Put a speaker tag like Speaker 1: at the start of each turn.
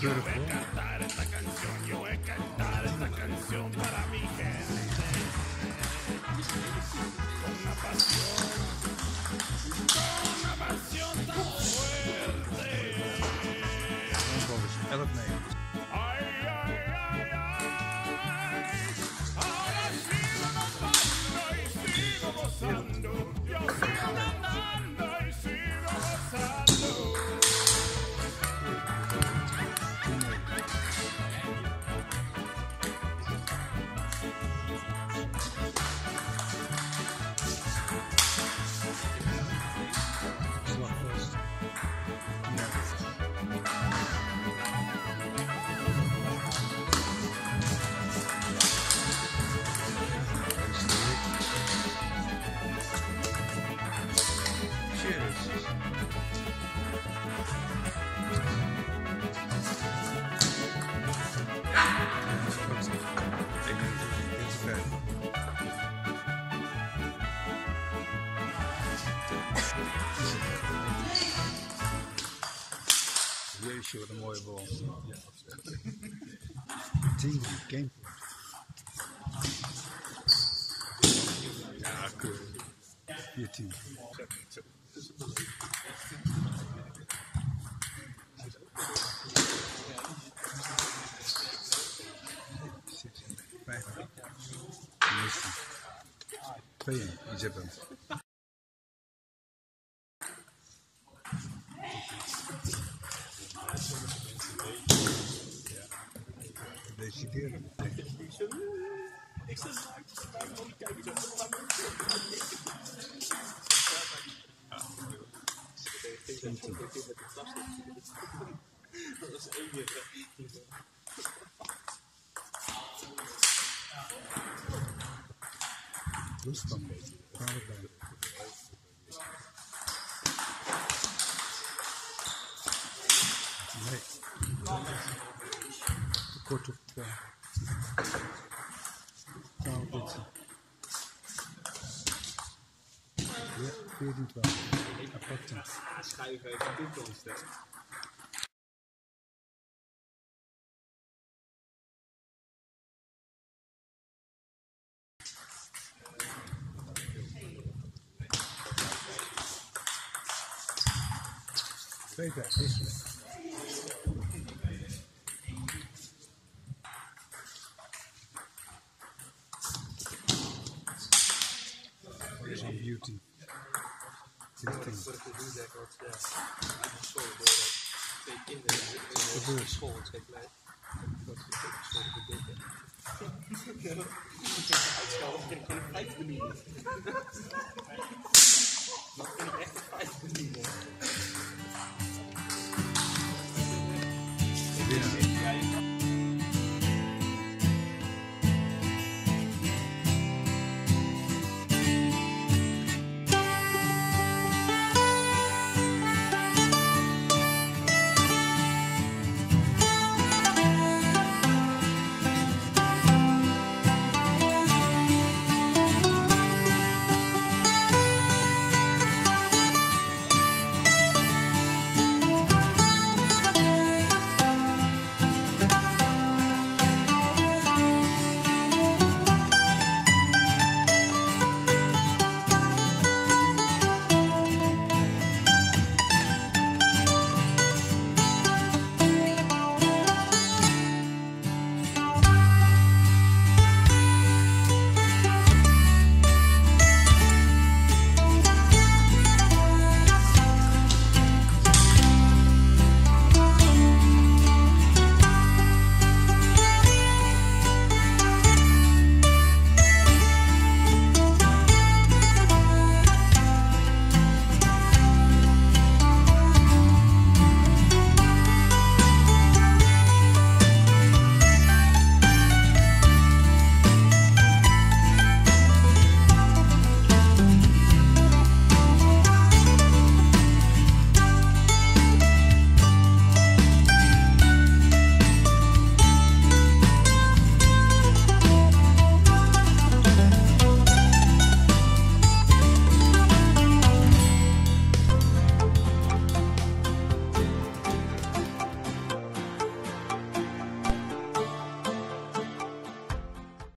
Speaker 1: Yo voy a cantar esta canción, yo voy a cantar esta canción para mi gente. Con una pasión, con una pasión tan fuerte.
Speaker 2: Volgens 11 9.
Speaker 1: Ay, ay, ay, ay. Ahora sigo y. ratio of the Moy ball.
Speaker 2: Team game. Ah, cool. Your team. Paying, Japan. Jeetje, wat een mooie bal. Ja, 10 game. Ja, keurig. 14. Vijf. Twee. Iets hebben. Decideren. Rust dan. Nee. Kort op uh, taalpitsen. Ja, 14, 12. Apart.
Speaker 3: Schuif even toekomst, hè.
Speaker 2: 15.
Speaker 3: 16. Twee kinderen in school, het geeft mij dat ik school bedenken. Ja, dat vind ik gewoon vijf minuten. Dat vind ik echt vijf
Speaker 2: minuten.